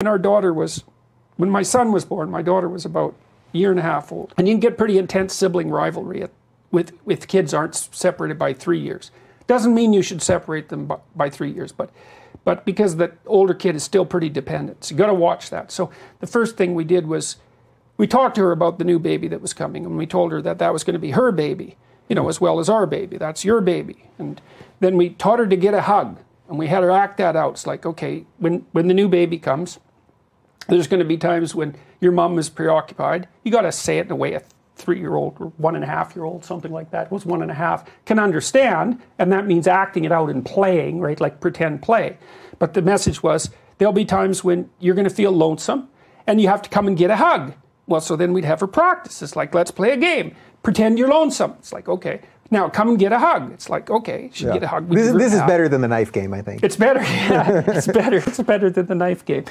When our daughter was, when my son was born, my daughter was about a year and a half old. And you can get pretty intense sibling rivalry at, with, with kids aren't separated by three years. Doesn't mean you should separate them by, by three years, but but because the older kid is still pretty dependent. So you got to watch that. So the first thing we did was we talked to her about the new baby that was coming, and we told her that that was going to be her baby, you know, as well as our baby. That's your baby. And then we taught her to get a hug, and we had her act that out. It's like, okay, when when the new baby comes, there's going to be times when your mom is preoccupied. You got to say it in a way a three year old or one and a half year old, something like that, was one and a half, can understand. And that means acting it out and playing, right? Like pretend play. But the message was there'll be times when you're going to feel lonesome and you have to come and get a hug. Well, so then we'd have her practice. It's like, let's play a game. Pretend you're lonesome. It's like, okay. Now come and get a hug. It's like, okay, she yeah. get a hug. We this, this is better than the knife game, I think. It's better. Yeah, it's better. It's better than the knife game.